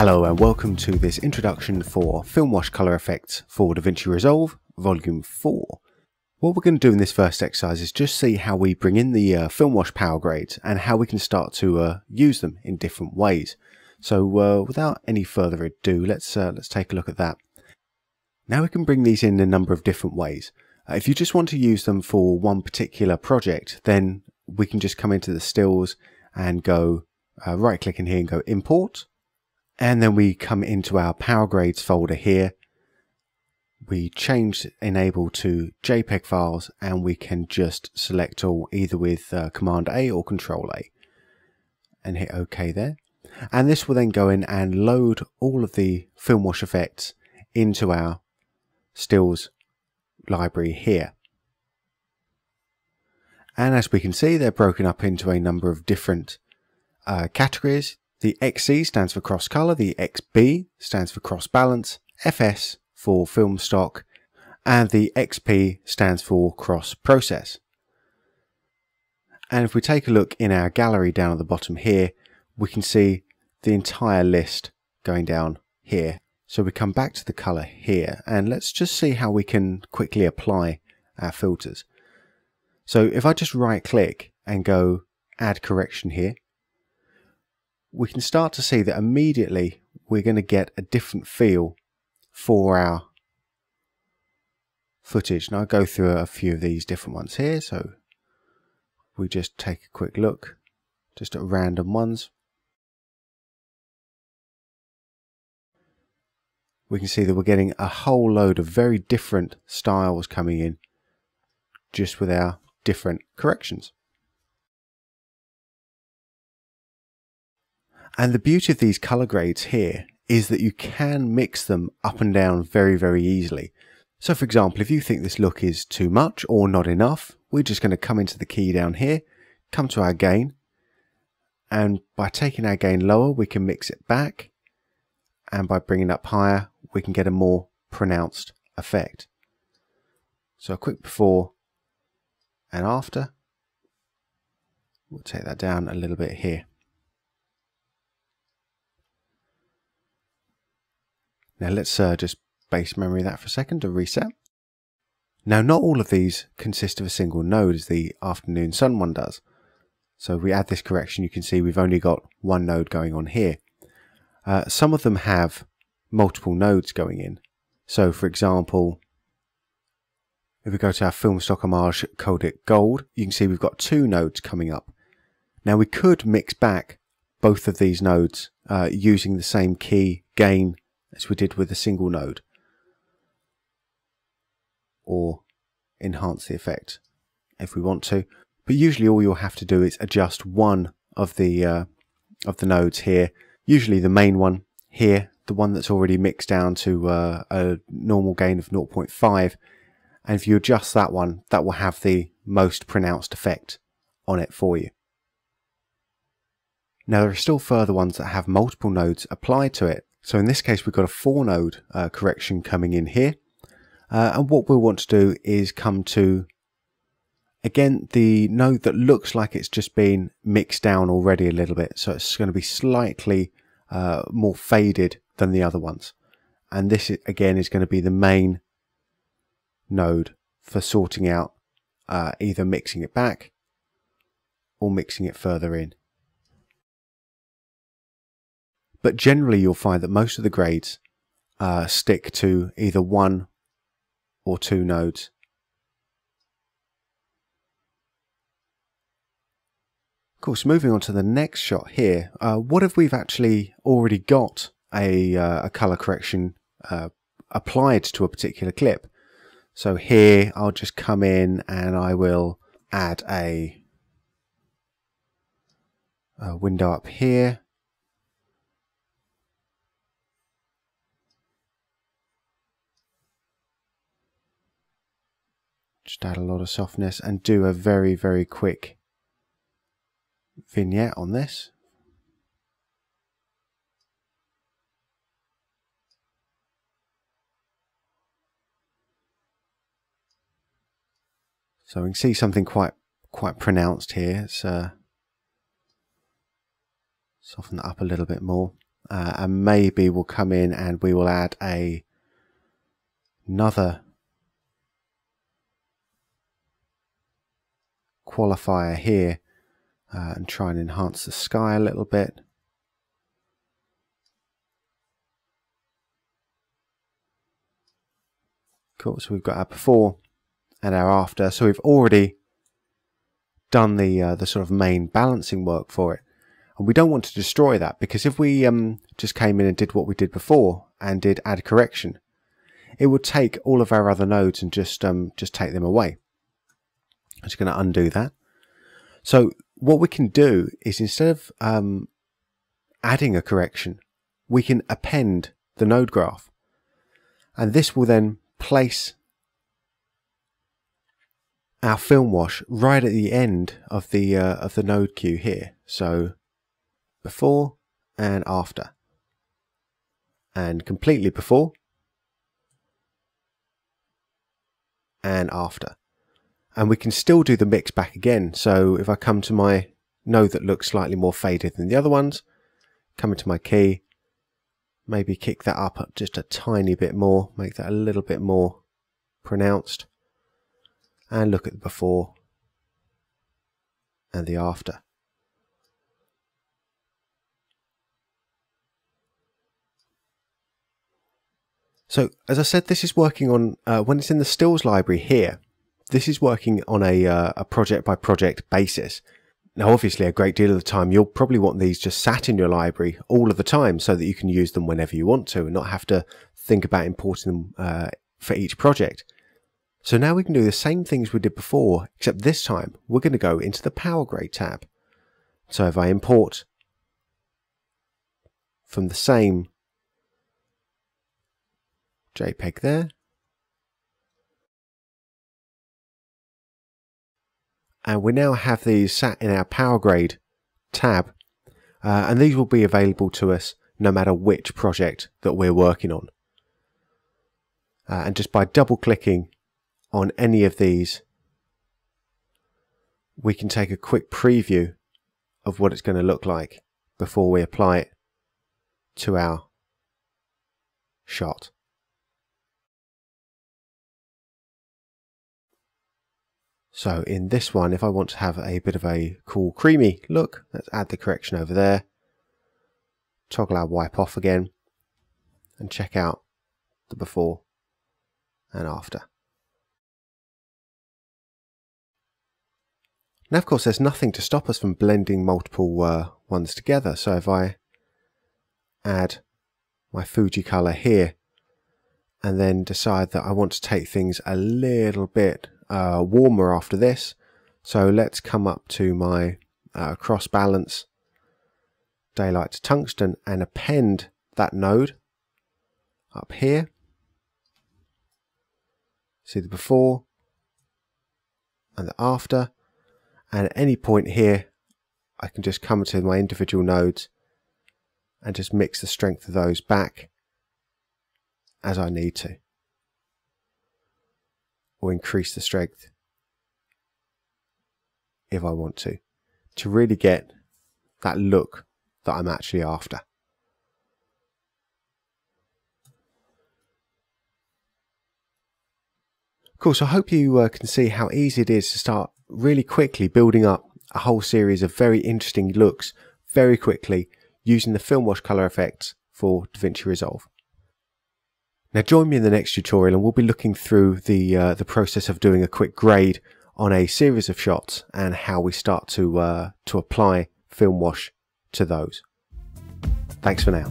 Hello and welcome to this introduction for Film Wash Color Effects for DaVinci Resolve Volume 4. What we're going to do in this first exercise is just see how we bring in the uh, Film Wash power grades and how we can start to uh, use them in different ways. So uh, without any further ado, let's uh, let's take a look at that. Now we can bring these in a number of different ways. Uh, if you just want to use them for one particular project, then we can just come into the stills and go uh, right click in here and go import and then we come into our Power Grades folder here. We change enable to JPEG files and we can just select all either with uh, Command A or Control A and hit OK there. And this will then go in and load all of the film wash effects into our stills library here. And as we can see, they're broken up into a number of different uh, categories. The XC stands for cross color, the XB stands for cross balance, FS for film stock, and the XP stands for cross process. And if we take a look in our gallery down at the bottom here, we can see the entire list going down here. So we come back to the color here and let's just see how we can quickly apply our filters. So if I just right click and go add correction here, we can start to see that immediately we're going to get a different feel for our footage. Now I'll go through a few of these different ones here. So we just take a quick look just at random ones. We can see that we're getting a whole load of very different styles coming in just with our different corrections. And the beauty of these color grades here is that you can mix them up and down very, very easily. So for example, if you think this look is too much or not enough, we're just going to come into the key down here, come to our gain, and by taking our gain lower, we can mix it back, and by bringing it up higher, we can get a more pronounced effect. So a quick before and after, we'll take that down a little bit here. Now let's uh, just base memory that for a second to reset. Now not all of these consist of a single node as the afternoon sun one does. So if we add this correction you can see we've only got one node going on here. Uh, some of them have multiple nodes going in. So for example, if we go to our film stock homage Kodak Gold, you can see we've got two nodes coming up. Now we could mix back both of these nodes uh, using the same key, gain, as we did with a single node or enhance the effect if we want to. But usually all you'll have to do is adjust one of the uh, of the nodes here. Usually the main one here the one that's already mixed down to uh, a normal gain of 0.5 and if you adjust that one that will have the most pronounced effect on it for you. Now there are still further ones that have multiple nodes applied to it so in this case, we've got a four node uh, correction coming in here. Uh, and what we'll want to do is come to, again, the node that looks like it's just been mixed down already a little bit. So it's going to be slightly uh, more faded than the other ones. And this, again, is going to be the main node for sorting out uh, either mixing it back or mixing it further in. But generally, you'll find that most of the grades uh, stick to either one or two nodes. Of course, moving on to the next shot here, uh, what if we've actually already got a, uh, a color correction uh, applied to a particular clip? So here, I'll just come in and I will add a, a window up here. Just add a lot of softness and do a very, very quick vignette on this. So we can see something quite quite pronounced here. It's uh, soften that up a little bit more. uh, and maybe we'll come in and we will add a another qualifier here uh, and try and enhance the sky a little bit. Cool, so we've got our before and our after. So we've already done the uh, the sort of main balancing work for it. And we don't want to destroy that because if we um, just came in and did what we did before and did add correction, it would take all of our other nodes and just um, just take them away. I'm just going to undo that. So what we can do is instead of um, adding a correction, we can append the node graph. And this will then place our film wash right at the end of the uh, of the node queue here. So before and after. And completely before and after. And we can still do the mix back again. So if I come to my node that looks slightly more faded than the other ones, come into my key, maybe kick that up just a tiny bit more, make that a little bit more pronounced, and look at the before and the after. So as I said, this is working on, uh, when it's in the stills library here, this is working on a, uh, a project by project basis. Now, obviously, a great deal of the time, you'll probably want these just sat in your library all of the time so that you can use them whenever you want to and not have to think about importing them uh, for each project. So now we can do the same things we did before, except this time we're going to go into the Power Grade tab. So if I import from the same JPEG there. And we now have these sat in our Power Grade tab, uh, and these will be available to us no matter which project that we're working on. Uh, and just by double clicking on any of these, we can take a quick preview of what it's going to look like before we apply it to our shot. So in this one, if I want to have a bit of a cool creamy look, let's add the correction over there. Toggle our wipe off again and check out the before and after. Now, of course, there's nothing to stop us from blending multiple uh, ones together. So if I add my Fuji color here and then decide that I want to take things a little bit uh, warmer after this. So let's come up to my uh, cross balance daylight to tungsten and append that node up here. See the before and the after. And at any point here, I can just come to my individual nodes and just mix the strength of those back as I need to or increase the strength if I want to, to really get that look that I'm actually after. Cool, so I hope you uh, can see how easy it is to start really quickly building up a whole series of very interesting looks very quickly using the film wash color effects for DaVinci Resolve. Now join me in the next tutorial and we'll be looking through the, uh, the process of doing a quick grade on a series of shots and how we start to, uh, to apply film wash to those. Thanks for now.